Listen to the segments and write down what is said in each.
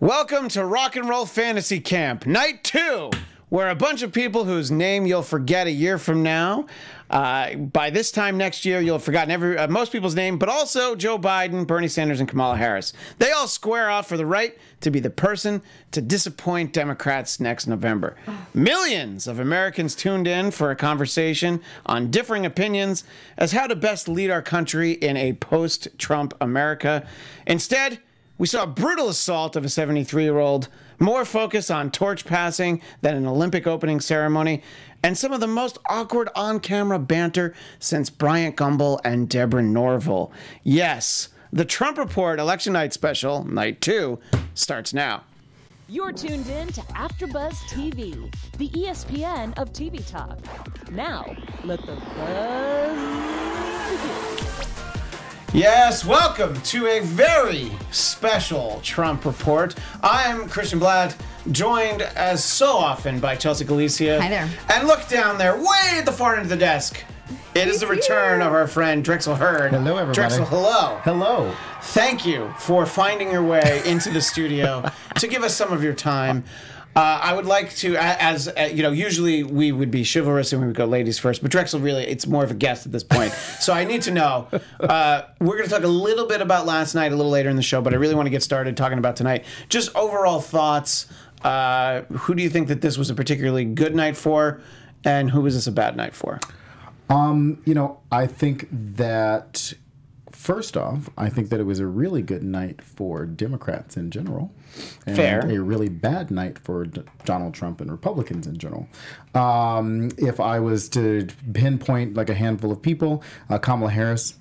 Welcome to Rock and Roll Fantasy Camp, night two, where a bunch of people whose name you'll forget a year from now. Uh, by this time next year, you'll have forgotten every uh, most people's name, but also Joe Biden, Bernie Sanders, and Kamala Harris. They all square off for the right to be the person to disappoint Democrats next November. Millions of Americans tuned in for a conversation on differing opinions as how to best lead our country in a post-Trump America. Instead, we saw a brutal assault of a 73 year old, more focus on torch passing than an Olympic opening ceremony, and some of the most awkward on camera banter since Bryant Gumbel and Deborah Norville. Yes, the Trump Report Election Night Special, Night 2, starts now. You're tuned in to AfterBuzz TV, the ESPN of TV talk. Now, let the buzz begin. Yes, welcome to a very special Trump report. I'm Christian Bladt, joined as so often by Chelsea Galicia. Hi there. And look down there, way at the far end of the desk. It is the return of our friend Drexel Heard. Hello, everybody. Drexel, hello. Hello. Thank you for finding your way into the studio to give us some of your time. Uh, I would like to, as uh, you know, usually we would be chivalrous and we would go ladies first, but Drexel really, it's more of a guest at this point. so I need to know. Uh, we're going to talk a little bit about last night a little later in the show, but I really want to get started talking about tonight. Just overall thoughts. Uh, who do you think that this was a particularly good night for, and who was this a bad night for? You know, I think that first off, I think that it was a really good night for Democrats in general. And Fair. A really bad night for D- Donald Trump and Republicans in general. Um, if I was to pinpoint like a handful of people, uh, Kamala Harris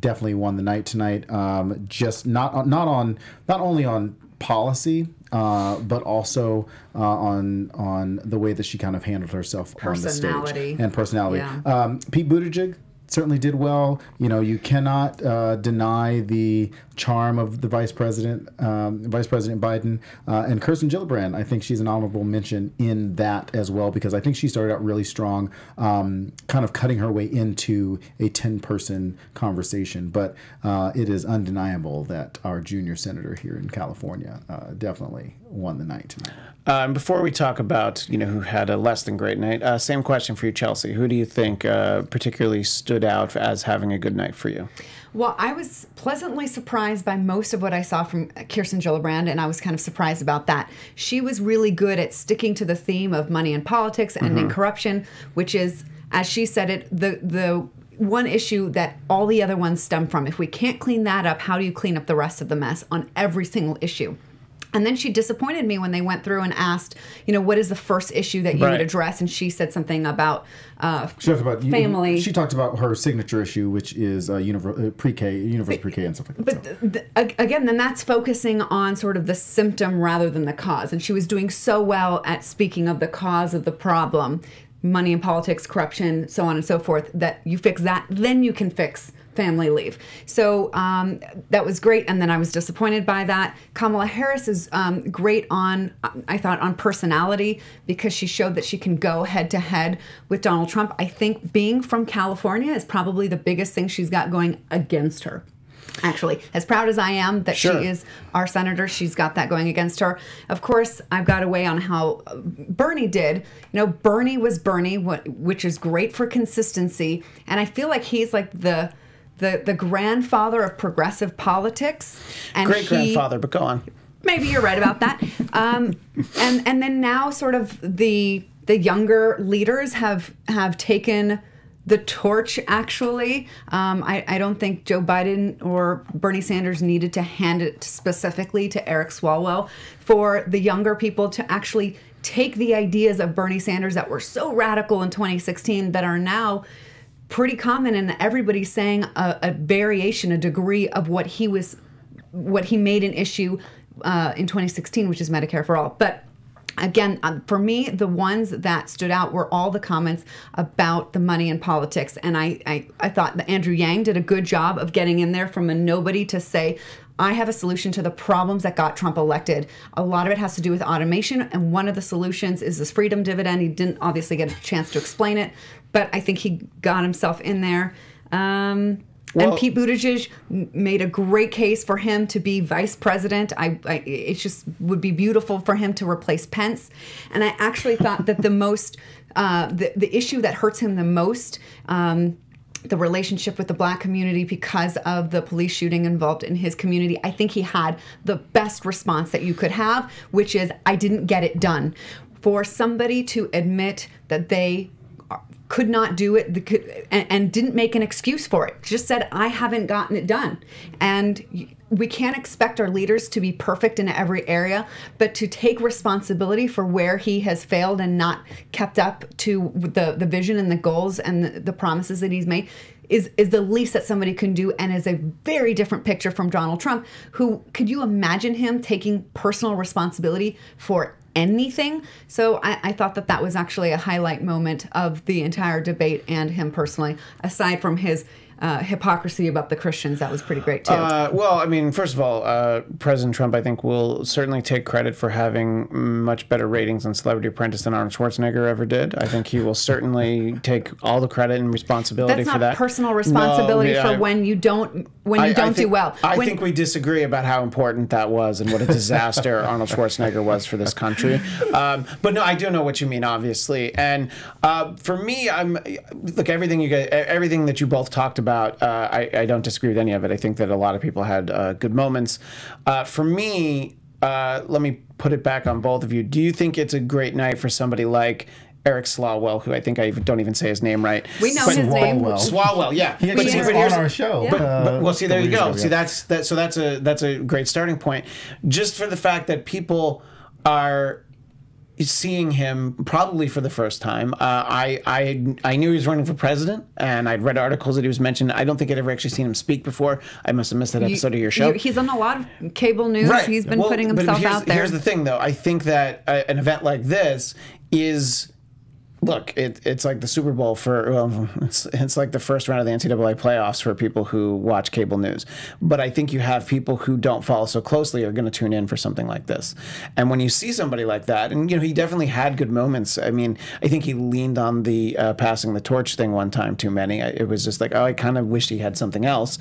definitely won the night tonight. Um, just not not on not only on policy, uh, but also uh, on on the way that she kind of handled herself on the stage and personality. Yeah. Um, Pete Buttigieg certainly did well. You know, you cannot uh, deny the charm of the vice president, um, Vice President Biden, uh, and Kirsten Gillibrand. I think she's an honorable mention in that as well because I think she started out really strong, um, kind of cutting her way into a ten-person conversation. But uh, it is undeniable that our junior senator here in California uh, definitely won the night tonight. Um, before we talk about you know who had a less than great night, uh, same question for you, Chelsea. Who do you think uh, particularly stood out as having a good night for you? Well, I was pleasantly surprised by most of what I saw from Kirsten Gillibrand, and I was kind of surprised about that. She was really good at sticking to the theme of money and politics, and ending corruption, which is, as she said it, the the one issue that all the other ones stem from. If we can't clean that up, how do you clean up the rest of the mess on every single issue? And then she disappointed me when they went through and asked, you know, what is the first issue that you Right. would address? And she said something about uh, She talked about family. She talked about her signature issue, which is uh, univer- uh, pre-K, universal pre-K, and stuff like that. But so. th- th- again, then that's focusing on sort of the symptom rather than the cause. And she was doing so well at speaking of the cause of the problem money and politics, corruption, so on and so forth that you fix that, then you can fix family leave. So um, that was great. And then I was disappointed by that. Kamala Harris is um, great on, I thought, on personality because she showed that she can go head to head with Donald Trump. I think being from California is probably the biggest thing she's got going against her actually as proud as i am that Sure. she is our senator she's got that going against her of course i've got to weigh on how uh, bernie did you know bernie was bernie which is great for consistency and i feel like he's like the the, the grandfather of progressive politics and Great he- grandfather, but go on. maybe you're right about that. Um, and and then now, sort of the the younger leaders have have taken the torch. Actually, um, I, I don't think Joe Biden or Bernie Sanders needed to hand it specifically to Eric Swalwell for the younger people to actually take the ideas of Bernie Sanders that were so radical in 2016 that are now pretty common and everybody's saying a, a variation a degree of what he was what he made an issue uh, in 2016, which is Medicare for all. But again, um, for me, the ones that stood out were all the comments about the money and politics. And I, I, I thought that Andrew Yang did a good job of getting in there from a nobody to say, I have a solution to the problems that got Trump elected. A lot of it has to do with automation, and one of the solutions is this freedom dividend. He didn't obviously get a chance to explain it, but I think he got himself in there. Um, Well- and Pete Buttigieg made a great case for him to be vice president. I, I it just would be beautiful for him to replace Pence. And I actually thought that the most uh, the the issue that hurts him the most. Um, the relationship with the black community because of the police shooting involved in his community. I think he had the best response that you could have, which is, I didn't get it done. For somebody to admit that they could not do it and, and didn't make an excuse for it, just said, I haven't gotten it done. And we can't expect our leaders to be perfect in every area, but to take responsibility for where he has failed and not kept up to the, the vision and the goals and the, the promises that he's made is, is the least that somebody can do and is a very different picture from Donald Trump, who could you imagine him taking personal responsibility for anything? So I, I thought that that was actually a highlight moment of the entire debate and him personally, aside from his uh, hypocrisy about the Christians. That was pretty great too. Uh, well, I mean, first of all, uh, President Trump, I think, will certainly take credit for having much better ratings on Celebrity Apprentice than Arnold Schwarzenegger ever did. I think he will certainly take all the credit and responsibility That's for not that. personal responsibility No, yeah, for I- when you don't when you I- I don't do think- well. I When- think we disagree about how important that was and what a disaster Arnold Schwarzenegger was for this country. Um, but no, I do know what you mean, obviously. And uh, for me, I'm look everything you guys, everything that you both talked about. Uh, I, I don't disagree with any of it. I think that a lot of people had uh, good moments. Uh, for me, uh, let me put it back on both of you. Do you think it's a great night for somebody like? Eric Swalwell, who I think I don't even say his name right. We know But- his name. Swalwell. Swalwell, yeah. He But actually see, was but on our show. Yeah. but, uh, but- well, see, there you go. years ago, See, that's that. So that's a that's a great starting point. Just for the fact that people are seeing him probably for the first time. Uh, I I I knew he was running for president, and I'd read articles that he was mentioned. I don't think I'd ever actually seen him speak before. I must have missed that episode of your show. You- he's on a lot of cable news. Right. He's been Well, putting himself here's, out there. Here's the thing, though. I think that uh, an event like this is. Look, it, it's like the Super Bowl for well, it's, it's like the first round of the NCAA playoffs for people who watch cable news. But I think you have people who don't follow so closely are going to tune in for something like this. And when you see somebody like that, and you know he definitely had good moments. I mean, I think he leaned on the uh, passing the torch thing one time too many. It was just like, oh, I kind of wish he had something else.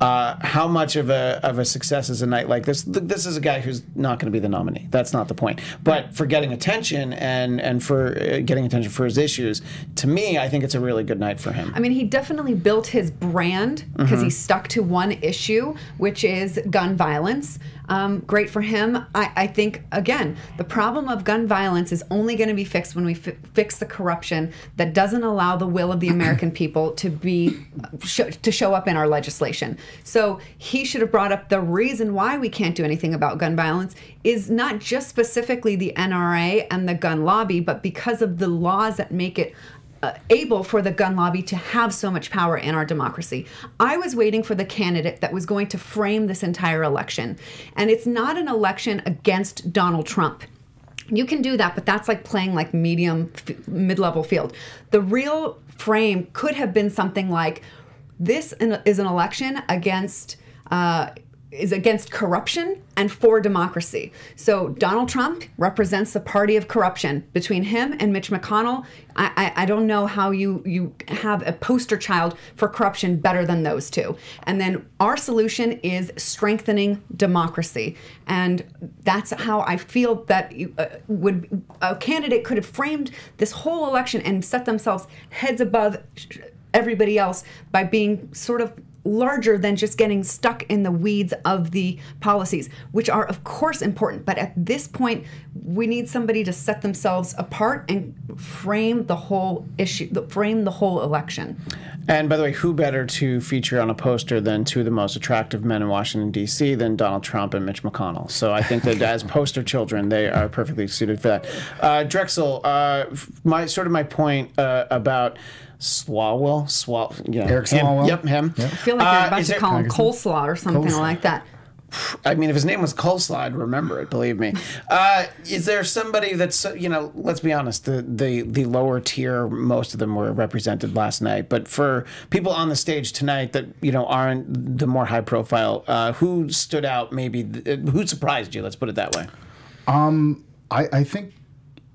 Uh, how much of a of a success is a night like this? Th- This is a guy who's not going to be the nominee. That's not the point. But for getting attention and and for uh, getting attention his issues, to me, I think it's a really good night for him. I mean, he definitely built his brand because Mm-hmm. he stuck to one issue, which is gun violence. Um, great for him. I, I think, again, the problem of gun violence is only going to be fixed when we fi- fix the corruption that doesn't allow the will of the American people to be sh- to show up in our legislation. So he should have brought up the reason why we can't do anything about gun violence is not just specifically the NRA and the gun lobby, but because of the laws that make it uh, able for the gun lobby to have so much power in our democracy. I was waiting for the candidate that was going to frame this entire election. And it's not an election against Donald Trump. You can do that, but that's like playing like medium, f- mid-level field. The real frame could have been something like, "This is an election against uh, is against corruption and for democracy." So Donald Trump represents the party of corruption. Between him and Mitch McConnell, I, I, I don't know how you you have a poster child for corruption better than those two. And then our solution is strengthening democracy, and that's how I feel that you, uh, would a candidate could have framed this whole election and set themselves heads above everybody else by being sort of larger than just getting stuck in the weeds of the policies, which are of course important. But at this point, we need somebody to set themselves apart and frame the whole issue, frame the whole election. And by the way, who better to feature on a poster than two of the most attractive men in Washington, D.C., than Donald Trump and Mitch McConnell? So I think that as poster children, they are perfectly suited for that. Uh, Drexel, uh, my sort of my point uh, about Swalwell, Swal, yeah, Eric him. Yep, him. I feel like they're Uh, about is to there- call him coleslaw or something Coleslaw. like that. I mean, if his name was Coleslaw, I'd remember it. Believe me. Uh, is there somebody that's you know? Let's be honest. The the the lower tier, most of them were represented last night. But for people on the stage tonight that you know aren't the more high profile, uh, who stood out? Maybe who surprised you? Let's put it that way. I, I think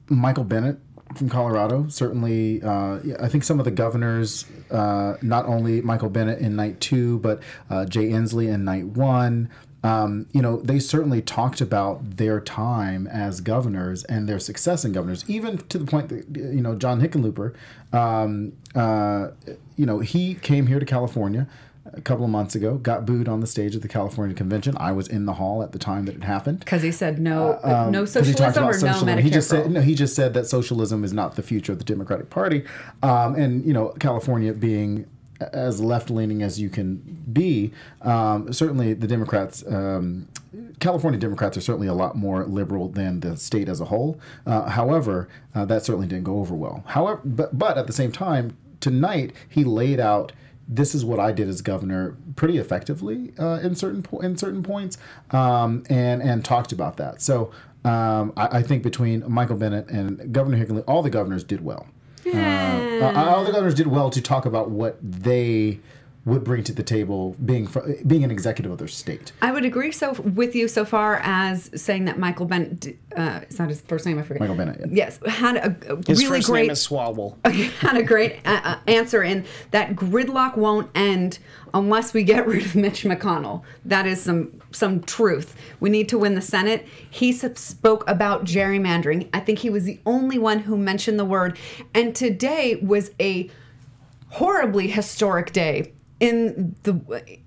Michael Bennet from Colorado. Certainly, uh, I think some of the governors, uh, not only Michael Bennet in night two, but uh, Jay Inslee in night one. Um, you know, they certainly talked about their time as governors and their success in governors, even to the point that you know John Hickenlooper, um, uh, you know, he came here to California a couple of months ago, got booed on the stage at the California convention. I was in the hall at the time that it happened. Because he said no, Um, no 'cause he socialism or no socialism. Medicare. He just said no. He just said that socialism is not the future of the Democratic Party, um, and you know California being as left leaning as you can be, um, certainly the Democrats. Um, California Democrats are certainly a lot more liberal than the state as a whole. Uh, however, uh, that certainly didn't go over well. However, but but at the same time, tonight he laid out this is what I did as governor pretty effectively uh, in certain po- in certain points, um, and and talked about that. So um, I, I think between Michael Bennet and Governor Hickenlooper, all the governors did well. Uh, uh, all the governors did well to talk about what they would bring to the table, being fr- being an executive of their state. I would agree so with you so far as saying that Michael Bennet, uh, it's not his first name, I forget. Michael Bennet, yeah. Yes, had a, a His really first great name is Swalwell. had a great uh, uh, answer in that gridlock won't end unless we get rid of Mitch McConnell. That is some some truth. We need to win the Senate. He spoke about gerrymandering. I think he was the only one who mentioned the word. And today was a horribly historic day in the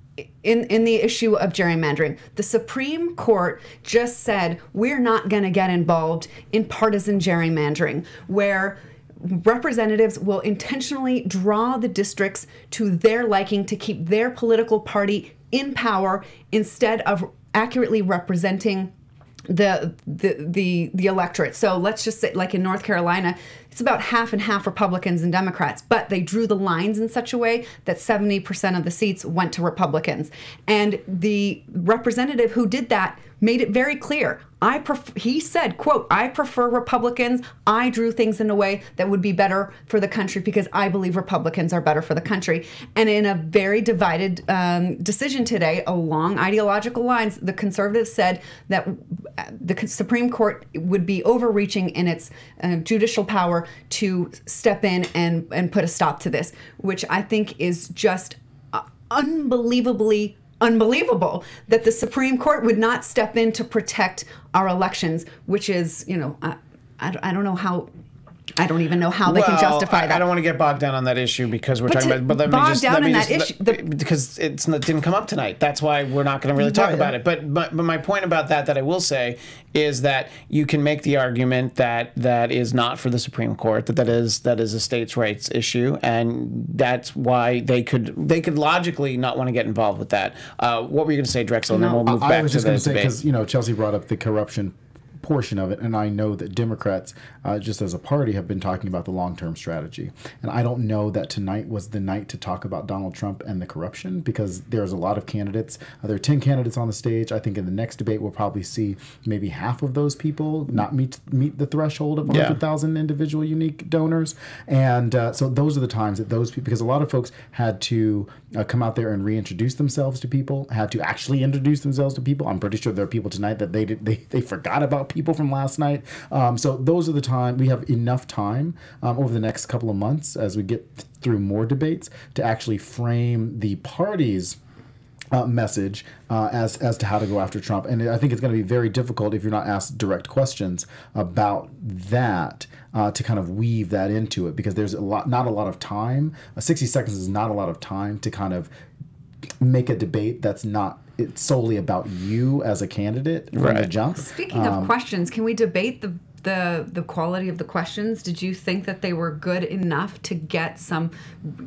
in in the issue of gerrymandering. The Supreme Court just said we're not going to get involved in partisan gerrymandering where representatives will intentionally draw the districts to their liking to keep their political party in power instead of accurately representing the the the electorate. So let's just say like in North Carolina, it's about half and half Republicans and Democrats, but they drew the lines in such a way that 70% of the seats went to Republicans. And the representative who did that made it very clear. I pref- he said, quote, I prefer Republicans. I drew things in a way that would be better for the country because I believe Republicans are better for the country. And in a very divided um, decision today along ideological lines, the conservatives said that the Supreme Court would be overreaching in its uh, judicial power to step in and, and put a stop to this, which I think is just uh, unbelievably unbelievable that the Supreme Court would not step in to protect our elections, which is, you know, I, I, I don't know how. I don't even know how they can justify I, that. I don't want to get bogged down on that issue because we're But talking to about. But let me bog just down let me in that issue- the- because it's not, didn't come up tonight. That's why we're not going to really talk Right. about it. But, but but my point about that that I will say is that you can make the argument that that is not for the Supreme Court. That that is that is a states' rights issue, and that's why they could they could logically not want to get involved with that. Uh, what were you going to say, Drexel? And then we'll move I, back I was to just going to say because you know Chelsea brought up the corruption portion of it, and I know that Democrats, uh, just as a party, have been talking about the long-term strategy. And I don't know that tonight was the night to talk about Donald Trump and the corruption because there's a lot of candidates. Uh, there are ten candidates on the stage. I think in the next debate we'll probably see maybe half of those people not meet meet the threshold of Yeah. 100,000 individual unique donors, and uh, so those are the times that those people because a lot of folks had to uh, come out there and reintroduce themselves to people, had to actually introduce themselves to people. I'm pretty sure there are people tonight that they did, they, they forgot about people from last night. Um, so those are the time we have enough time um, over the next couple of months as we get through more debates to actually frame the parties uh, message uh, as as to how to go after Trump, and I think it's going to be very difficult if you're not asked direct questions about that uh, to kind of weave that into it because there's a lot, not a lot of time. Uh, Sixty seconds is not a lot of time to kind of make a debate that's not it's solely about you as a candidate from the Right. jump. Speaking of questions, can we debate the the the quality of the questions? Did you think that they were good enough to get some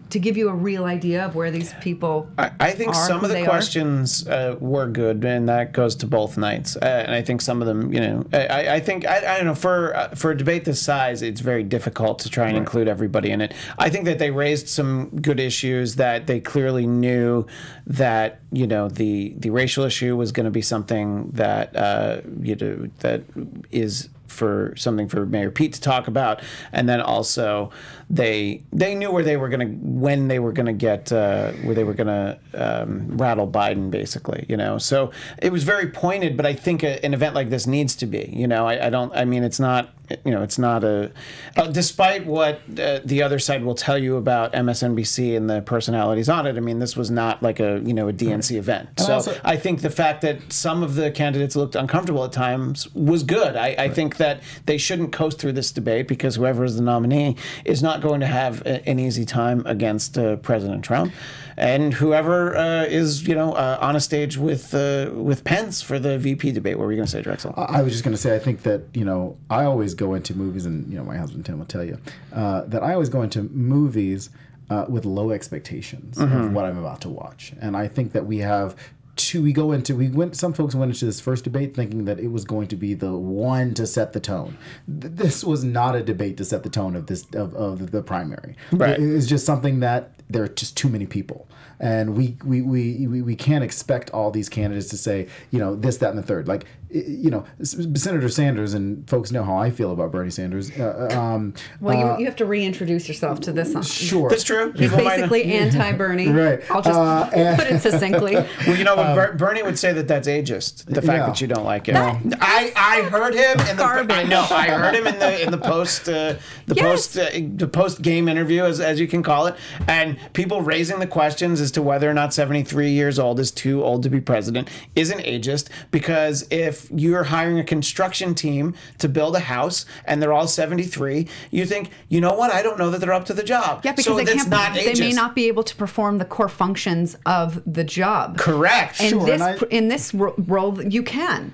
to give you a real idea of where these people I, I think are, some of the questions uh, were good, and that goes to both nights. Uh, and I think some of them, you know, I- I, I think I, I don't know for uh, for a debate this size, it's very difficult to try and include everybody in it. I think that they raised some good issues that they clearly knew that you know the the racial issue was going to be something that uh, you know that is for something for Mayor Pete to talk about, and then also they they knew where they were gonna when they were gonna get uh, where they were gonna um, rattle Biden, basically, you know. So it was very pointed, but I think a, an event like this needs to be, you know. I, I don't. I mean, it's not. you know, it's not a. Uh, despite what uh, the other side will tell you about MSNBC and the personalities on it, I mean, this was not like a you know a DNC event. So also- I think the fact that some of the candidates looked uncomfortable at times was good. I, I think that they shouldn't coast through this debate because whoever is the nominee is not going to have a, an easy time against uh, President Trump, and whoever uh, is you know uh, on a stage with uh, with Pence for the VP debate. What were you going to say, Drexel? I was just going to say, I think that you know, I always go into movies, and you know, my husband Tim will tell you uh, that I always go into movies uh, with low expectations of what I'm about to watch, and I think that we have. Two, we go into we went some folks went into this first debate thinking that it was going to be the one to set the tone. Th- this was not a debate to set the tone of this of, of the primary. Right. it, it's just something that there are just too many people. And we we, we we we can't expect all these candidates to say you know this that and the third. Like you know senator sanders and folks know how i feel about bernie sanders uh, um, Well, uh, you, you have to reintroduce yourself to this. sure That's true. He's People basically anti-Bernie. Right. I'll just Uh, and- put it succinctly. Well, you know, Ber- Bernie would say that that's ageist. The fact Um, Yeah. that you don't like it. That- I, I heard him in the Garbage. I know I heard him in the in the post uh, the Yes. post uh, the post game interview as, as you can call it, and people raising the questions as to whether or not seventy three years old is too old to be president isn't ageist because if you're hiring a construction team to build a house and they're all seventy three, you think you know what I don't know that they're up to the job. Yeah, because so they that's can't. not they may not be able to perform the core functions of the job. correct. In Sure, this and I- in this role, you can.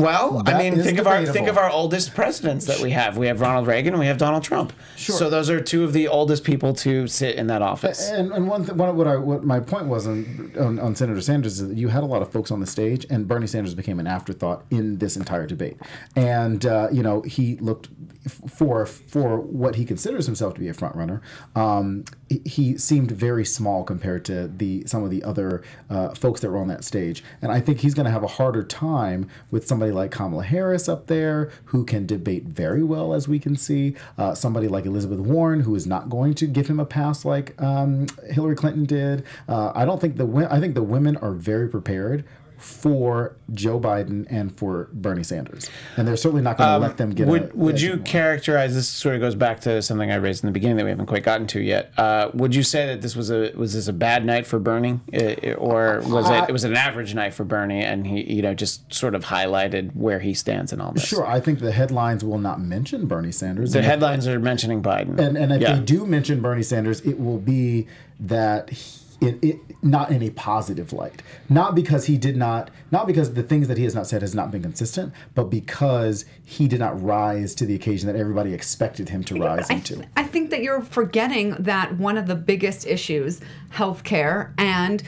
Well, I mean, think of our think of our oldest presidents that we have. We have Ronald Reagan and we have Donald Trump. Sure. So those are two of the oldest people to sit in that office. And, and one, th- one what I what my point was on, on on Senator Sanders is that you had a lot of folks on the stage, and Bernie Sanders became an afterthought in this entire debate. And uh, you know he looked for for what he considers himself to be a front runner. Um, he, seemed very small compared to the some of the other uh, folks that were on that stage. And I think he's going to have a harder time with somebody like Kamala Harris up there, who can debate very well, as we can see. Uh, somebody like Elizabeth Warren, who is not going to give him a pass like um, Hillary Clinton did. Uh, I don't think the I think the women are very prepared for Joe Biden and for Bernie Sanders, and they're certainly not going to let them get. Um, would a, would a- you characterize this? Sort of goes back to something I raised in the beginning that we haven't quite gotten to yet. Uh, would you say that this was a was this a bad night for Bernie, uh, or was it it was an average night for Bernie, and he you know just sort of highlighted where he stands in all this? Sure, I think the headlines will not mention Bernie Sanders. The and if- headlines are mentioning Biden, And and if Yeah. they do mention Bernie Sanders, it will be that he, it, it not in a positive light. Not because he did not, not because the things that he has not said has not been consistent, but because he did not rise to the occasion that everybody expected him to rise I, into. I think that you're forgetting that one of the biggest issues, healthcare and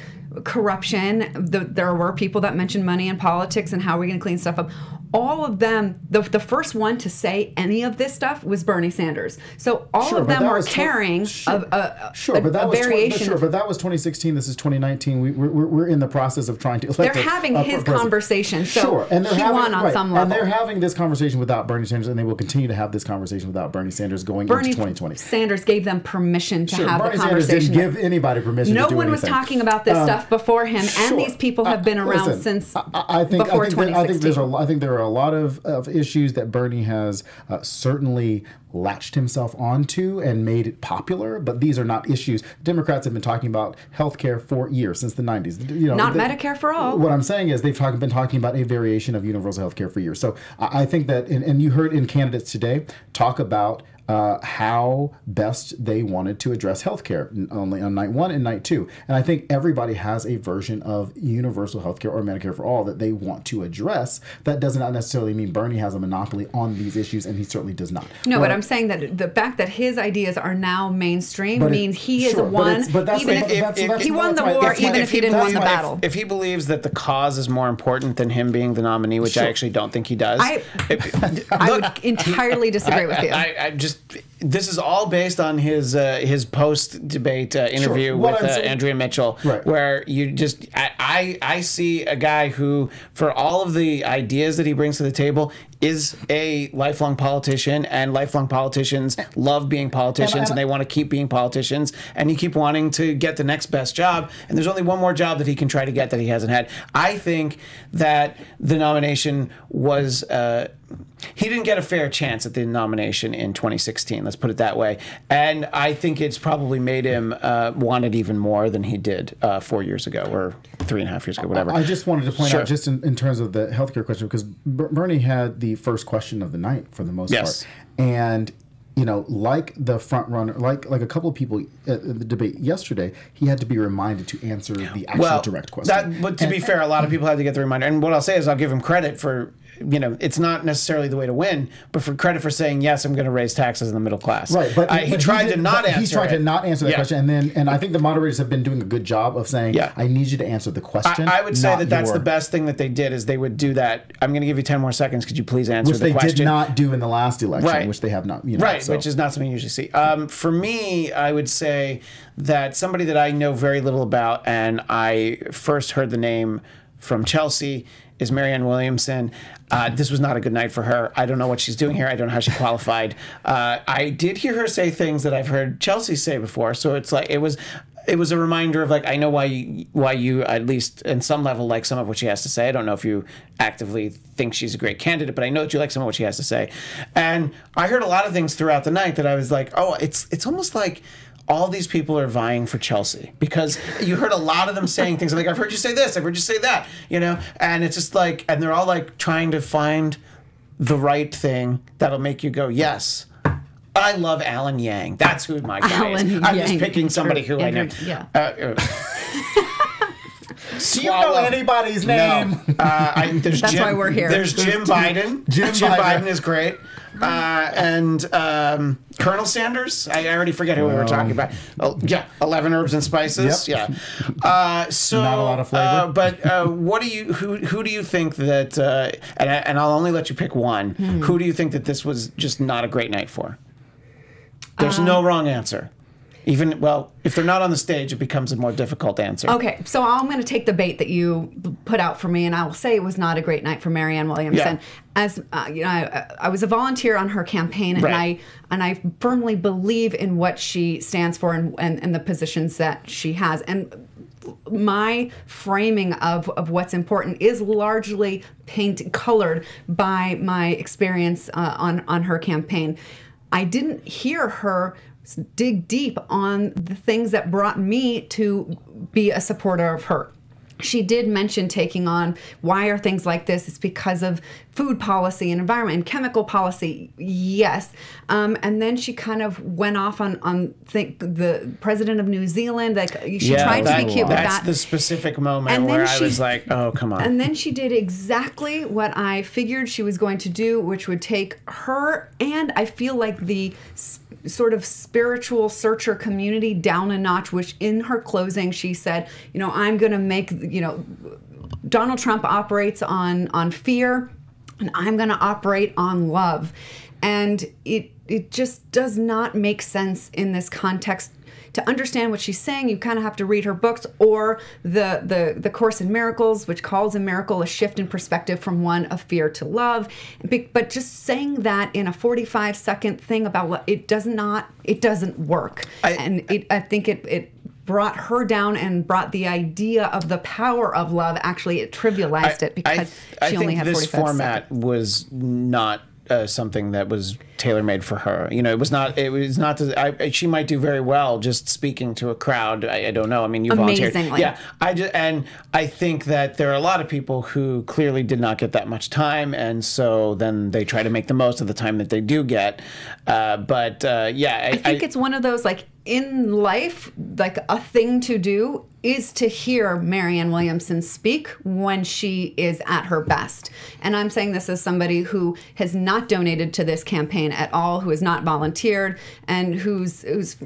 corruption. The, there were people that mentioned money and politics and how are we're going to clean stuff up. All of them, the, the first one to say any of this stuff was Bernie Sanders. So all Sure, of them are carrying sure, a, a, Sure, a, but that was 20 variation. sure, but that was 2016. This is 2019. We, we're, we're we're in the process of trying to. elect They're a- having a his president. conversation, so sure, and they're he having, won on right, some and they're having this conversation without Bernie Sanders, and they will continue to have this conversation without Bernie Sanders going Bernie into 2020. Sanders gave them permission to Sure, have Bernie the Sanders conversation. didn't give anybody permission. no to do one was talking about this Um, stuff before him, and these people have been Uh, around listen, since I, I think before I think, there, I think 2016. there's a I think there are a lot of, of issues that Bernie has uh, certainly latched himself onto and made it popular, but these are not issues. Democrats have been talking about health care for years since the 90s. You know, Not they- Medicare for all. What I'm saying is they've talk, been talking about a variation of universal health care for years. So I, I think that, and, and you heard in candidates today talk about uh, how best they wanted to address healthcare n- only on night one and night two. And I think everybody has a version of universal healthcare or Medicare for all that they want to address. That does not necessarily mean Bernie has a monopoly on these issues, and he certainly does not. No, What but I- I'm saying that the fact that his ideas are now mainstream But it- means he is sure, but one. it's- but that's even the- if, but that's- that's- he won the that's my- war, my- even if he didn't win the my- battle. If he believes that the cause is more important than him being the nominee, which I actually don't think he does, I- if- I look, would entirely disagree with you. I, I just this is all based on his uh, his post debate uh, interview What with uh, Andrea Mitchell, Right. where you just I, I I see a guy who, for all of the ideas that he brings to the table, is a lifelong politician, and lifelong politicians love being politicians, and, and- they want to keep being politicians, and you keep wanting to get the next best job, and there's only one more job that he can try to get that he hasn't had. I think that the nomination was. He didn't get a fair chance at the nomination in 2016. Let's put it that way. And I think it's probably made him uh, want it even more than he did uh, four years ago or three and a half years ago, whatever. I just wanted to point Sure. out, just in, in terms of the healthcare question, because Ber- Bernie had the first question of the night for the most Yes. part, and you know, like the front runner, like like a couple of people at the debate yesterday, he had to be reminded to answer the actual direct question. That, but to be fair, a lot of people had to get the reminder. And what I'll say is, I'll give him credit for, you know, it's not necessarily the way to win, but for credit for saying yes, I'm going to raise taxes in the middle class. Right, but I, he tried to didn't- not answer. He tried to not answer that Yeah. question, and then and I think the moderators have been doing a good job of saying, Yeah. I need you to answer the question. I, I would say that that's your-" the best thing that they did is they would do that. I'm going to give you 10 more seconds. Could you please answer which the they question? did not do in the last election, Right. which they have not, you know, Right, so. which is not something you usually see. Um, for me, I would say that somebody that I know very little about, and I first heard the name from Chelsea, is Marianne Williamson. Uh, this was not a good night for her. I don't know what she's doing here. I don't know how she qualified. Uh, I did hear her say things that I've heard Chelsea say before, so it's like it was. It was a reminder of like I know why you, why you at least in some level like some of what she has to say. I don't know if you actively think she's a great candidate, but I know that you like some of what she has to say. And I heard a lot of things throughout the night that I was like, oh, it's it's almost like all these people are vying for Chelsea because you heard a lot of them saying things like, I've heard you say this, I've heard you say that, you know, and it's just like, and they're all like trying to find the right thing that'll make you go, yes. I love Alan Yang. That's who my guy is. Alan I'm just picking somebody who I know. Yeah. Uh, uh, Do you know anybody's name? no. Uh, I, there's That's Jim, why we're here. There's Jim Biden. Jim Biden. Biden. is great. Uh, and um, Colonel Sanders. I already forget who we were talking about. Oh, yeah, eleven herbs and spices. Yep. Yeah. Uh, so Not a lot of flavor. Uh, but uh, what do you? Who who do you think that? Uh, and I, and I'll only let you pick one. Hmm. Who do you think that this was just not a great night for? There's no wrong answer. Even well, if they're not on the stage, it becomes a more difficult answer. Okay, so I'm going to take the bait that you put out for me, and I will say it was not a great night for Marianne Williamson. Yeah. As uh, you know, I, I was a volunteer on her campaign, and Right. I and I firmly believe in what she stands for and, and, and the positions that she has. And my framing of, of what's important is largely paint colored by my experience uh, on on her campaign. I didn't hear her dig deep on the things that brought me to be a supporter of her. She did mention taking on why are things like this? It's because of food policy and environment and chemical policy. Yes, um, and then she kind of went off on on think the president of New Zealand. Like she tried to be cute with That's that. the specific moment And where I was like, "Oh, come on!" And then she did exactly what I figured she was going to do, which would take her and I feel like the sort of spiritual searcher community down a notch, which in her closing she said, you know, I'm going to make, you know, Donald Trump operates on on fear and I'm going to operate on love. And it it just does not make sense in this context to understand what she's saying, you kind of have to read her books or the the the Course in Miracles, which calls a miracle a shift in perspective from one of fear to love. But just saying that in a 45 second thing about what it does not it doesn't work. I- and it I think it it brought her down and brought the idea of the power of love actually it trivialized it because I, she I only think had this 45 format seconds. was not uh, something that was tailor made for her. You know, it was not. It was not. To, I, she might do very well just speaking to a crowd. I, I don't know. I mean, you volunteered. Yeah. I just and I think that there are a lot of people who clearly did not get that much time, and so then they try to make the most of the time that they do get. Uh, but uh, yeah, I, I think it's one of those like in life, like a thing to do is to hear Marianne Williamson speak when she is at her best. And I'm saying this as somebody who has not donated to this campaign at all, who has not volunteered, and who's who's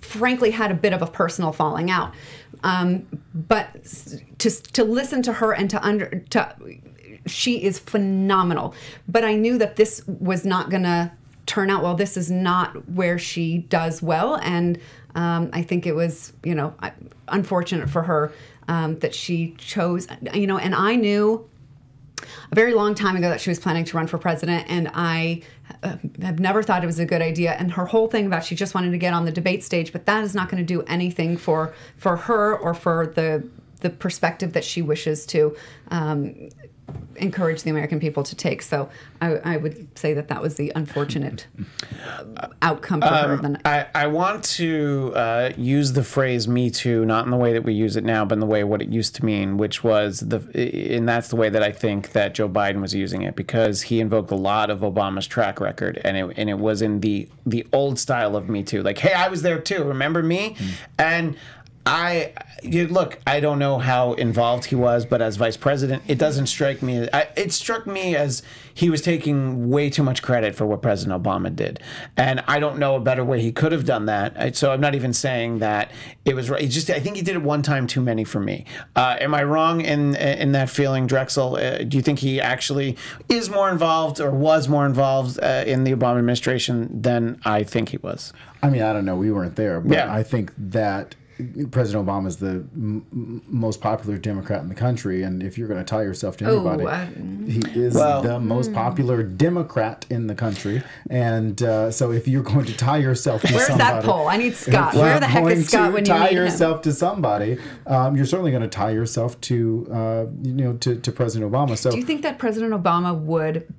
frankly had a bit of a personal falling out. Um, but to to listen to her and to under to she is phenomenal. But I knew that this was not gonna turn out well. This is not where she does well, and um, I think it was you know unfortunate for her um, that she chose you know. And I knew a very long time ago that she was planning to run for president, and I uh, have never thought it was a good idea. And her whole thing about she just wanted to get on the debate stage, but that is not going to do anything for for her or for the the perspective that she wishes to um, encourage the American people to take. So I, I would say that that was the unfortunate uh, outcome for her. the night. I, I want to uh, use the phrase "Me Too" not in the way that we use it now, but in the way what it used to mean, which was the, and that's the way that I think that Joe Biden was using it because he invoked a lot of Obama's track record, and it and it was in the the old style of Me Too, like, "Hey, I was there too. Remember me?" And I you, look. I don't know how involved he was, but as vice president, it doesn't strike me. I, it struck me as he was taking way too much credit for what President Obama did, and I don't know a better way he could have done that. So I'm not even saying that it was right. Just I think he did it one time too many for me. Uh, am I wrong in in that feeling, Drexel? Uh, do you think he actually is more involved or was more involved uh, in the Obama administration than I think he was? I mean, I don't know. We weren't there, but Yeah. I think that President Obama is the m- m- most popular Democrat in the country, and if you're going to tie yourself to Oh, anybody, I- he is Well- the most popular Democrat in the country. And uh, so, if you're going to tie yourself to Where's somebody, that poll? I need Scott. Where you're the heck is Scott to when you tie need him? yourself to somebody? Um, you're certainly going to tie yourself to uh, you know to, to President Obama. So Do you think that President Obama would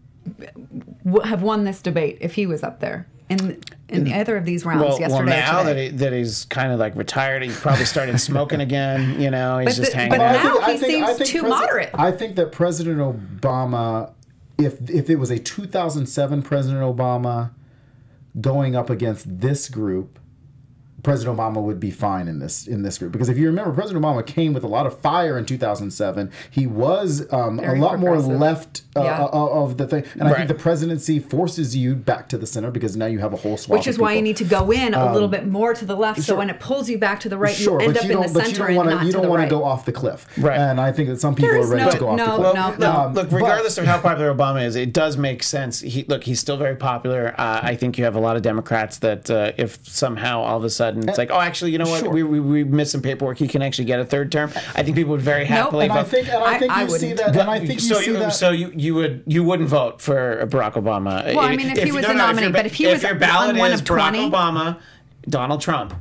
w- have won this debate if he was up there in in either of these rounds Well, well, yesterday? or now that, he, that he's kind of like retired, he probably started smoking again. You know, he's But just the- hanging but out. now- he seems too Presi- moderate. I think that President Obama, if if it was a 2007 President Obama going up against this group, President Obama would be fine in this in this group because if you remember, President Obama came with a lot of fire in 2007. He was um, a lot more left uh, Yeah. uh, of the thing, and I think the presidency forces you back to the center because now you have a whole swath. Which of is why you need to go in a little bit more to the left, so when it pulls you back to the right, Sure, you end but up in the don't. But you center don't and want not to. You don't the want right. to go off the cliff. Right. And I think that some people There are ready no- to go off the cliff. no, No, Um, look, but- regardless of how popular Obama is, it does make sense. He look, he's still very popular. Uh, I think you have a lot of Democrats that uh, if somehow all of a sudden it's uh, like, oh, actually, you know what, Sure. we, we, we missed some paperwork. He can actually get a third term. I think people would very happily And I vote. think, and I I- think I you see wouldn't. that, and I think you so see you, that. so you, you would you wouldn't vote for Barack Obama. Well, I mean, if he was no, a nominee, your ba- but if he if was your on ballot one is of Barack 20 Obama, Donald Trump,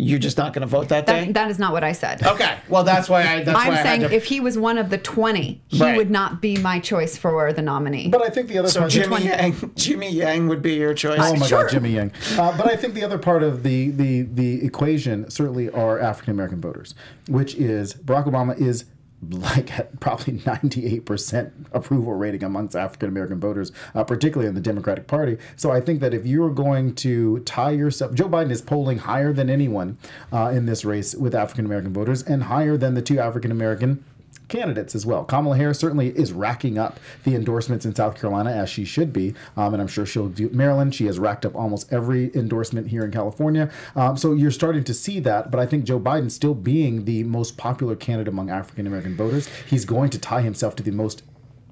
you're just not going to vote that day. That, that is not what I said. okay, well that's why I. That's I'm why I saying had to, if he was one of the 20, he Right. would not be my choice for the nominee. but I think the other so part. Jimmy Yang, Jimmy Yang would be your choice. Oh my Sure. God, Jimmy Yang. Uh, but I think the other part of the the the equation certainly are African American voters, which is Barack Obama is like probably 98% approval rating amongst African American voters, uh, particularly in the Democratic Party. So I think that if you're going to tie yourself, Joe Biden is polling higher than anyone uh, in this race with African American voters and higher than the two African American candidates as well. Kamala Harris certainly is racking up the endorsements in South Carolina as she should be, um, and I'm sure she'll do Maryland. She has racked up almost every endorsement here in California. Um, so you're starting to see that. But I think Joe Biden still being the most popular candidate among African American voters, he's going to tie himself to the most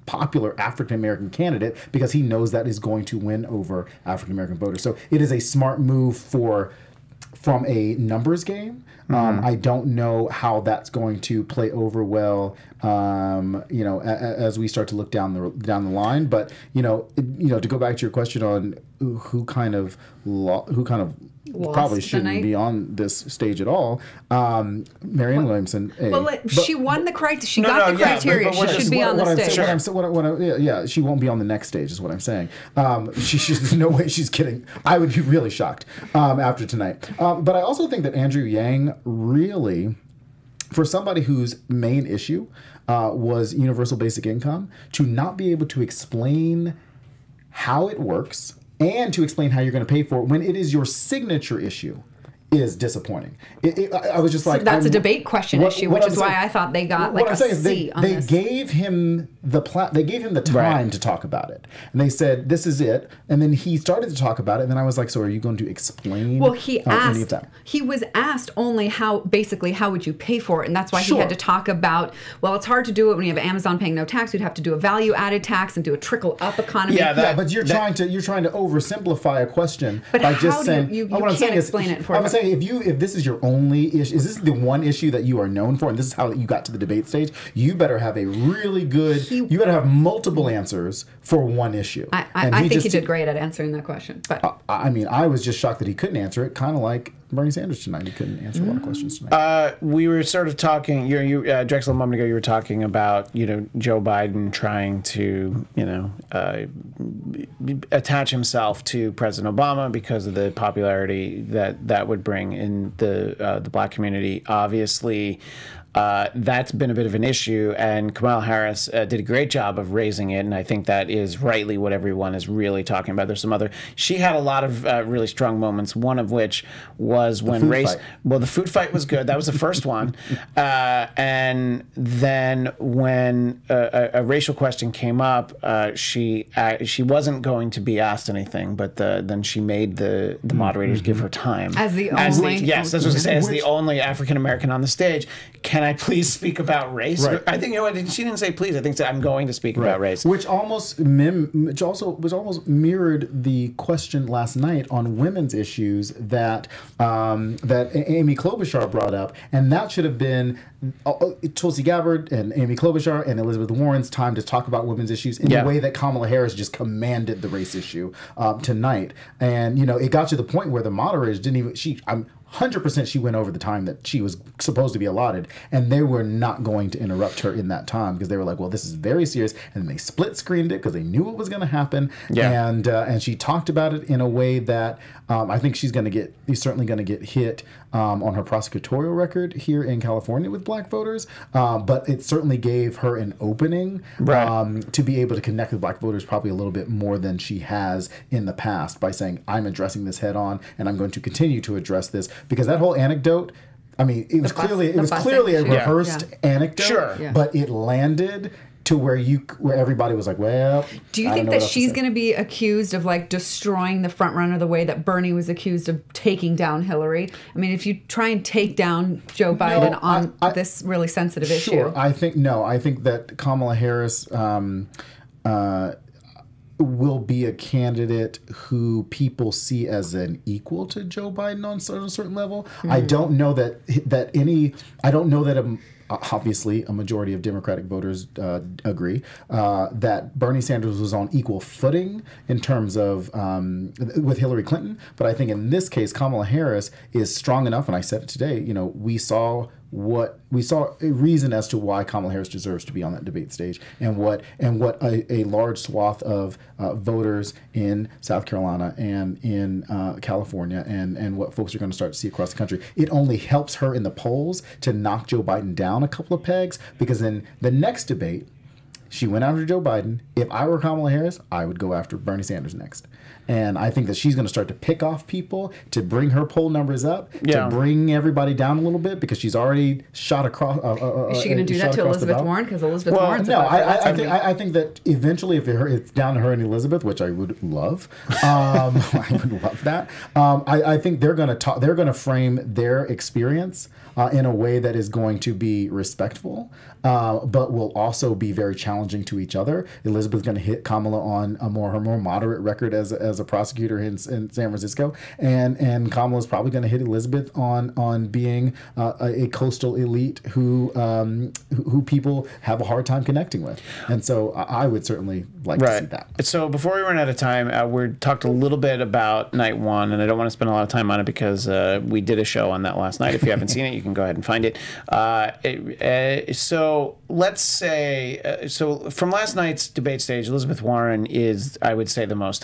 popular African American candidate because he knows that is going to win over African American voters. So it is a smart move for from a numbers game. Um, I don't know how that's going to play over well. Um, you know, a, a- as we start to look down the down the line, but you know, it- you know, to go back to your question on who, who kind of lo- who kind of Lost probably shouldn't night? be on this stage at all. Um, Marianne Williamson. A, well, like, but- she won the criteria. She No, got no, the yeah, but- criteria. but she should be what, on the I'm stage. saying, what I'm, what, I- what I- yeah, yeah, she won't be on the next stage, is what I'm saying. Um, she, she's there's no way she's kidding. I would be really shocked um, after tonight. Um, but I also think that Andrew Yang really, for somebody whose main issue uh, was universal basic income, to not be able to explain how it works and to explain how you're going to pay for it when it is your signature issue is disappointing. It, it, I I was just like, that's a I'm- debate question what- issue, what which I'm is why I thought they got what like I'm saying is they, on they this. gave him the pla- they gave him the time Right. to talk about it, and they said this is it, and then he started to talk about it, and then I was like, so are you going to explain? Well, he uh, any of asked. that? He was asked only how, basically, how would you pay for it, and that's why he had to talk about. Well, it's hard to do it when you have Amazon paying no tax. You'd have to do a value-added tax and do a trickle-up economy. Yeah, Yeah, but you're that- trying to you're trying to oversimplify a question But by how just do saying. you- you oh, what I'm can't saying is- explain it for what I'm a saying if you if this is your only issue, is this the one issue that you are known for, and this is how you got to the debate stage? You better have a really good. He- you better have multiple answers for one issue. I, I, And I think he did great at answering that question. But I I mean, I was just shocked that he couldn't answer it. Kind of like Bernie Sanders tonight. He couldn't answer a lot of questions tonight. Uh, we were sort of talking. You, you, uh, Drexel, a moment ago, you were talking about you know Joe Biden trying to you know uh, attach himself to President Obama because of the popularity that that would bring in the uh, the black community. Obviously. Uh, that's been a bit of an issue, and Kamala Harris uh, did a great job of raising it, and I think that is rightly what everyone is really talking about. There's some other. She had a lot of uh, really strong moments. One of which was when race. fight. Well, the food fight was good. That was the first one. Uh, and then when a, a, a racial question came up, uh, she uh, she wasn't going to be asked anything, but the, then she made the the moderators give her time As the only- yes, that's what I was gonna say. As the only African American on the stage, can I please speak about race? Right. I think you know what she didn't say please. I think said, I'm going to speak about race. Which almost mim, which also which almost mirrored the question last night on women's issues that um, that Amy Klobuchar brought up, and that should have been uh, uh, Tulsi Gabbard and Amy Klobuchar and Elizabeth Warren's time to talk about women's issues in Yeah. the way that Kamala Harris just commanded the race issue um, tonight, and you know it got to the point where the moderators didn't even she I'm. 100% she went over the time that she was supposed to be allotted and they were not going to interrupt her in that time because they were like well this is very serious and they split screened it because they knew what was going to happen Yeah. and uh, and she talked about it in a way that um, I think she's going to get he's certainly going to get hit um, on her prosecutorial record here in California with black voters um, but it certainly gave her an opening Right. um, to be able to connect with black voters probably a little bit more than she has in the past by saying I'm addressing this head on and I'm going to continue to address this because that whole anecdote I mean it was bus- clearly it was bus clearly a rehearsed Yeah. anecdote Sure. Yeah. but it landed to where you where everybody was like well do you I think that what else to she's going to be accused of like destroying the front runner the way that Bernie was accused of taking down Hillary? I mean, if you try and take down Joe Biden I- on I- this really sensitive Sure, issue, I think no. I think that Kamala Harris um, uh, will be a candidate who people see as an equal to Joe Biden on a certain level. I don't know that that any. I don't know that a, obviously a majority of Democratic voters uh, agree uh, that Bernie Sanders was on equal footing in terms of um, with Hillary Clinton. But I think in this case, Kamala Harris is strong enough, and I said it today. You know, we saw what we saw a reason as to why Kamala Harris deserves to be on that debate stage, and what and what a, a large swath of uh, voters in South Carolina and in uh, California, and and what folks are going to start to see across the country. It only helps her in the polls to knock Joe Biden down a couple of pegs, because then the next debate. She went after Joe Biden. If I were Kamala Harris, I would go after Bernie Sanders next. And I think that she's going to start to pick off people to bring her poll numbers up, Yeah. to bring everybody down a little bit because she's already shot across. Uh, uh, is she going to do that to Elizabeth Warren? Because Elizabeth Well, Warren's No, I. I, I, think, I, I think that eventually, if it, it's down to her and Elizabeth, which I would love, um, I would love that. Um, I, I think they're going to talk. They're going to frame their experience uh, in a way that is going to be respectful, uh, but will also be very challenging to each other. Elizabeth's going to hit Kamala on a more her more moderate record as a, as a prosecutor in, in San Francisco, and and Kamala is probably going to hit Elizabeth on on being uh, a, a coastal elite who um, who, people have a hard time connecting with, and so I, would certainly like to see that. So before we run out of time, uh, we talked a little bit about night one, and I don't want to spend a lot of time on it because uh, we did a show on that last night. If you haven't seen it, you can go ahead and find it. Uh, it- uh, so let's say, uh, so from last night's debate stage, Elizabeth Warren is, I would say, the most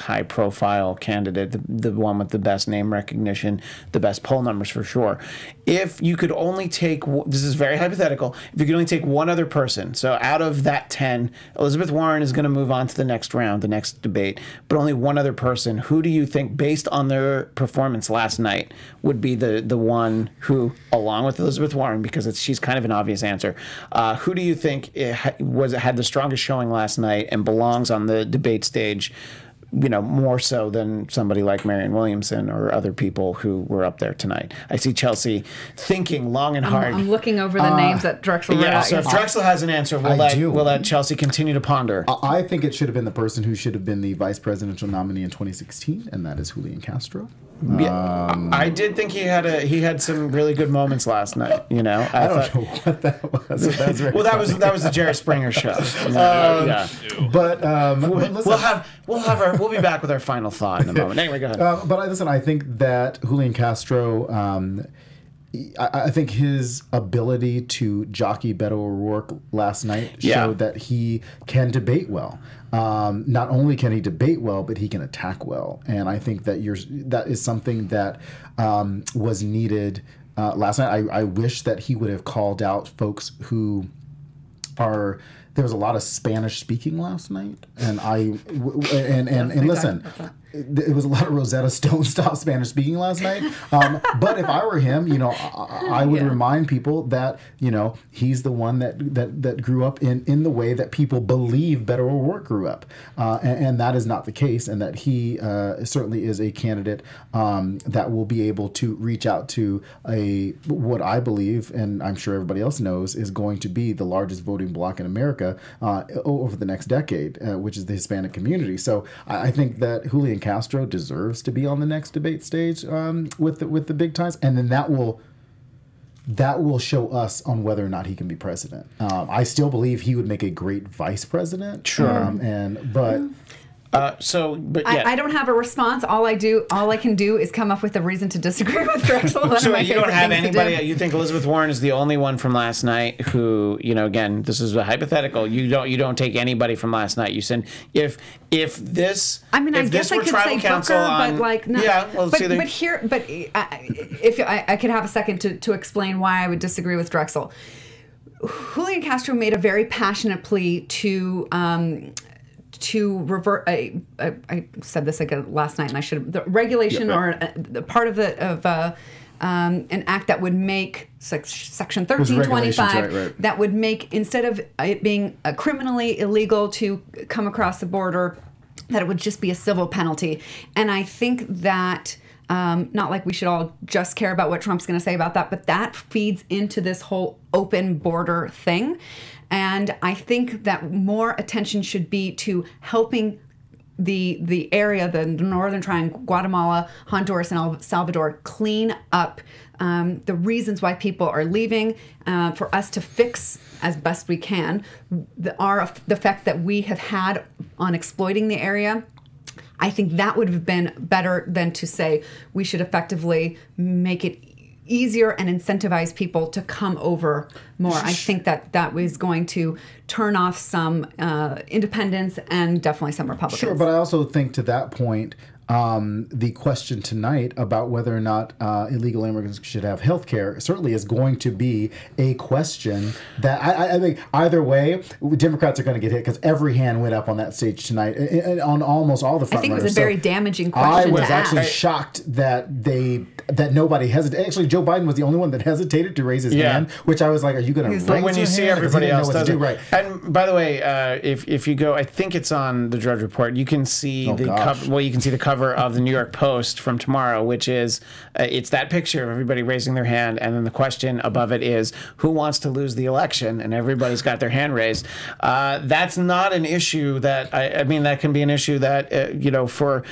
high-profile candidate, the, the one with the best name recognition, the best poll numbers for sure. If you could only take, this is very hypothetical, if you could only take one other person, so out of that 10, Elizabeth Warren is going to move on to the next round, the next debate, but only one other person, who do you think, based on their performance last night, would be the, the one who, along with Elizabeth Warren, because it's, she's kind of an obvious answer, uh, who do you think eh, ha- was had the strongest showing last night and belongs on the debate stage? You know, more so than somebody like Marianne Williamson or other people who were up there tonight. I see Chelsea thinking long and hard. I'm looking over the uh, names that Drexel read yeah, out so if yesterday. Drexel has an answer, we'll I let, do. we'll let Chelsea continue to ponder. I- I think it should have been the person who should have been the vice presidential nominee in 2016, and that is Julian Castro. Yeah, Um, I did think he had a he had some really good moments last night. You know, I, I don't thought- know what that was. That's very Well, that was that was the Jerry Springer show. yeah. But um, but listen, We'll have we'll have our we'll be back with our final thought in a moment. Anyway, go ahead. Uh, but I, listen, I think that Julian Castro, um, I, I think his ability to jockey Beto O'Rourke last night Yeah. showed that he can debate well. Um, not only can he debate well, but he can attack well, and I think that you're that is something that um, was needed uh, last night. I, I wish that he would have called out folks who are there was a lot of Spanish speaking last night, and I w- and and, and listen, it it was a lot of Rosetta Stone style Spanish speaking last night. Um, but if I were him, you know, I, I would Yeah. remind people that you know he's the one that that that grew up in in the way that people believe Beto O'Rourke grew up, uh, and, and that is not the case, and that he uh, certainly is a candidate um, that will be able to reach out to a what I believe, and I'm sure everybody else knows, is going to be the largest voting bloc in America uh, over the next decade, uh, which is the Hispanic community. So I, I think that Julian Castro deserves to be on the next debate stage um, with the, with the big times, and then that will that will show us on whether or not he can be president. Um, I still believe he would make a great vice president. Sure. Um, and but Uh, so, but yeah. I, I don't have a response. All I do, all I can do, is come up with a reason to disagree with Drexel. One So you don't have to do. anybody. You think Elizabeth Warren is the only one from last night who, you know, again, this is a hypothetical. You don't you don't take anybody from last night. You send if if this. I mean, I guess I could say Booker, on- but like, no. yeah. Well, but, but here, but uh, if I, I could have a second to, to explain why I would disagree with Drexel. Julian Castro made a very passionate plea to um, to revert. I, I, I said this again last night, and I should the regulation Yeah, or right. uh, the part of the of. Uh, um, an act that would make sec- section 1325 right, right. that would make instead of it being criminally illegal to come across the border that it would just be a civil penalty and i think that um, not like we should all just care about what trump's going to say about that but that feeds into this whole open border thing and i think that more attention should be to helping the the area, the northern triangle, Guatemala, Honduras, and El Salvador, clean up um, the reasons why people are leaving. Uh, for us to fix as best we can the our the effect that we have had on exploiting the area. I think that would have been better than to say we should effectively make it easier and incentivize people to come over more. I think that that was going to turn off some uh, independents and definitely some Republicans. Sure, but I also think to that point, um, the question tonight about whether or not uh, illegal immigrants should have health care certainly is going to be a question that I, I- I think either way, Democrats are going to get hit because every hand went up on that stage tonight and- and on almost all the front I think it was a very So damaging question. I was to actually ask. shocked that they that nobody hesitated. Actually, Joe Biden was the only one that hesitated to raise his Yeah. hand, which I was like, "Are you going to He's raise when you your see hand?" 'Cause everybody else does do. it. right? And by the way, uh, if if you go, I think it's on the Drudge Report. You can see Oh, the cover. Well, you can see the cover of the New York Post from tomorrow, which is uh, it's that picture of everybody raising their hand, and then the question above it is who wants to lose the election, and everybody's got their hand raised. Uh, that's not an issue that I, I mean that can be an issue that uh, you know for.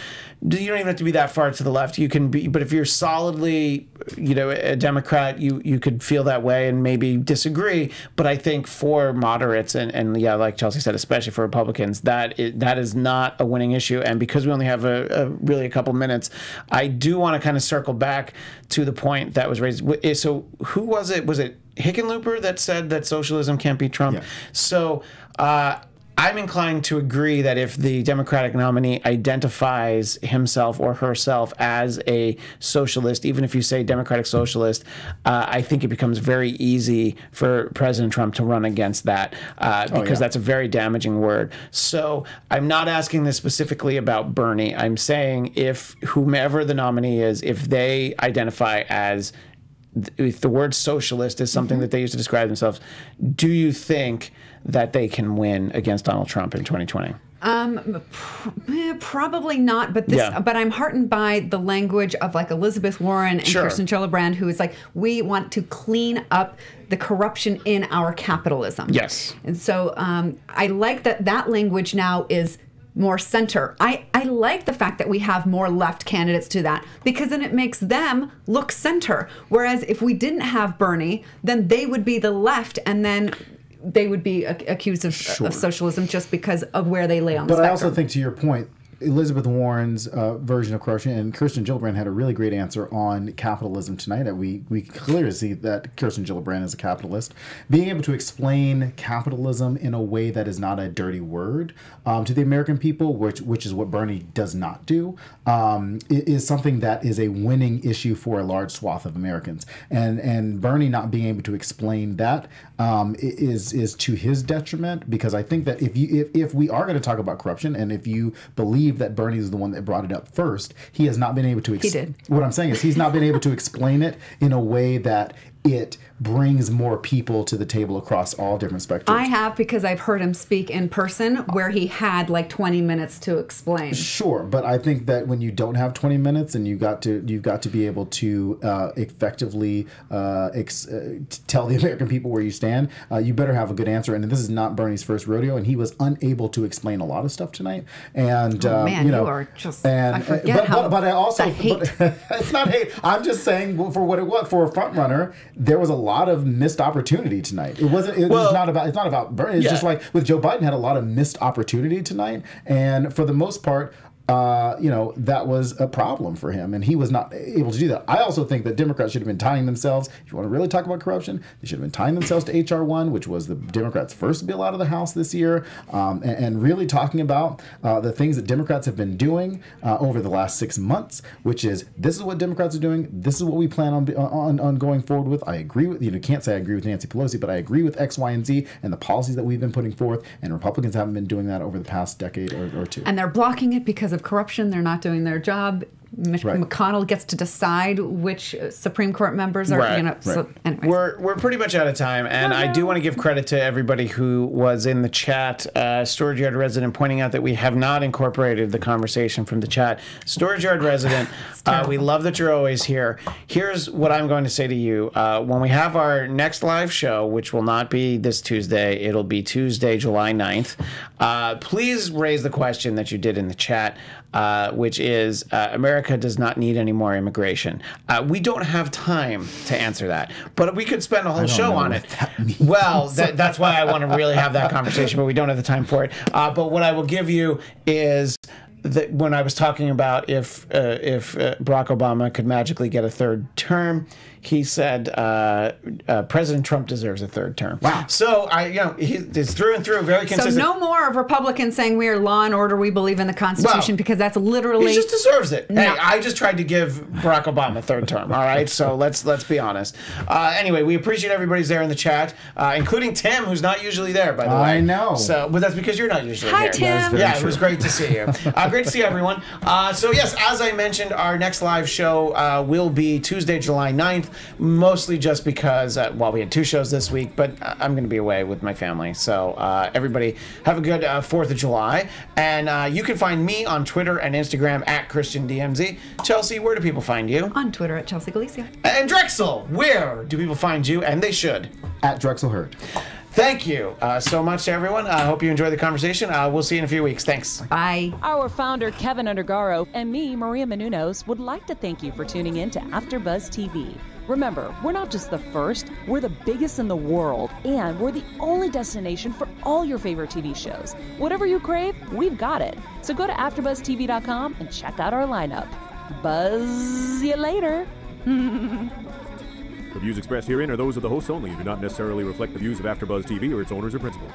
You don't even have to be that far to the left. You can be, but if you're solidly, you know, a Democrat, you you could feel that way and maybe disagree. But I think for moderates and, and yeah, like Chelsea said, especially for Republicans, that is, that is not a winning issue. And because we only have a, a really a couple minutes, I do want to kind of circle back to the point that was raised. So who was it? Was it Hickenlooper that said that socialism can't be Trump? Yeah. So. Uh, I'm inclined to agree that if the Democratic nominee identifies himself or herself as a socialist, even if you say Democratic socialist, uh, I think it becomes very easy for President Trump to run against that uh, because yeah. that's a very damaging word. So I'm not asking this specifically about Bernie. I'm saying if whomever the nominee is, if they identify as if the word socialist is something Mm-hmm. that they use to describe themselves, do you think that they can win against Donald Trump in 2020? Eh, Probably not, but this. Yeah. But I'm heartened by the language of like Elizabeth Warren and Sure. Kirsten Gillibrand, who is like, we want to clean up the corruption in our capitalism. Yes. And so um, I like that that language now is more center. I, I like the fact that we have more left candidates to that because then it makes them look center. Whereas if we didn't have Bernie, then they would be the left and then they would be ac- accused of, of socialism just because of where they lay on the But I also think, to your point, Elizabeth Warren's uh, version of corruption and Kirsten Gillibrand had a really great answer on capitalism tonight. That we we clearly see that Kirsten Gillibrand is a capitalist. Being able to explain capitalism in a way that is not a dirty word um, to the American people, which which is what Bernie does not do, um, is something that is a winning issue for a large swath of Americans. And and Bernie not being able to explain that um, is is to his detriment because I think that if you if, if we are going to talk about corruption and if you believe that Bernie is the one that brought it up first, he has not been able to. Ex- He did. What I'm saying is he's not been able to explain it in a way that it brings more people to the table across all different spectrums. I have because I've heard him speak in person where he had like 20 minutes to explain. Sure, but I think that when you don't have 20 minutes and you got to you've got to be able to uh, effectively uh, ex- uh, tell the American people where you stand, uh, you better have a good answer. And this is not Bernie's first rodeo, and he was unable to explain a lot of stuff tonight. And Oh, um, man, you know, you are just- and, I forget but, how but, but I also hate. but- it's not hate. I'm just saying for what it was for a front runner, there was a lot of missed opportunity tonight. It wasn't. It Well- was not about. It's not about Bernie. It's Yeah. just like with Joe Biden had a lot of missed opportunity tonight, and for the most part. Uh, you know that was a problem for him, and he was not able to do that. I also think that Democrats should have been tying themselves. If you want to really talk about corruption, they should have been tying themselves to HR one, which was the Democrats' first bill out of the House this year, um, and, and really talking about uh, the things that Democrats have been doing uh, over the last six months. Which is this is what Democrats are doing. This is what we plan on on, on going forward with. I agree with you. Know, can't say I agree with Nancy Pelosi, but I agree with X, Y, and Z and the policies that we've been putting forth. And Republicans haven't been doing that over the past decade or, or two. And they're blocking it because of corruption. They're not doing their job. Mitch Right. McConnell gets to decide which uh, Supreme Court members are, Right, you know. So, right. anyways. We're we're pretty much out of time, and I do want to give credit to everybody who was in the chat. Uh, Storage Yard resident pointing out that we have not incorporated the conversation from the chat. Storage Yard resident, uh, we love that you're always here. Here's what I'm going to say to you: uh, when we have our next live show, which will not be this Tuesday, it'll be Tuesday, July 9th. Uh, please raise the question that you did in the chat. Uh, which is uh, America does not need any more immigration. Uh, we don't have time to answer that, but we could spend a whole show on it. that. Well, that, that's why I want to really have that conversation, but we don't have the time for it. Uh, but what I will give you is that when I was talking about if uh, if uh, Barack Obama could magically get a third term, he said uh, uh, President Trump deserves a third term. Wow. So I, you know, he, it's through and through very consistent. so no more of Republicans saying we are law and order, we believe in the Constitution, Well, because that's literally. He just deserves it. Hey, I just tried to give Barack Obama a third term. All right, so let's let's be honest. Uh, anyway, we appreciate everybody's there in the chat, uh, including Tim, who's not usually there, by the way. I know. So, but that's because you're not usually Hi, there. Tim. That is very Yeah, it was great to see you. Uh, great to see everyone. Uh, so yes, as I mentioned, our next live show uh, will be Tuesday, July 9th, mostly just because uh, well, we had two shows this week, but uh, I'm going to be away with my family. So uh, everybody have a good uh, Fourth of July, and uh, you can find me on Twitter and Instagram at ChristianDMZ. Chelsea, where do people find you? on Twitter at Chelsea Galicia. And Drexel, where do people find you? And they should. At Drexel Heard. Thank you uh, so much to everyone. I hope you enjoyed the conversation. Uh, we'll see you in a few weeks. Thanks. Bye. Our founder, Keven Undergaro, and me, Maria Menounos, would like to thank you for tuning in to AfterBuzz TV. Remember, we're not just the first, we're the biggest in the world, and we're the only destination for all your favorite TV shows. Whatever you crave, we've got it. So go to AfterBuzzTV.com and check out our lineup. Buzz you later. The views expressed herein are those of the hosts only and do not necessarily reflect the views of AfterBuzz TV or its owners or principals.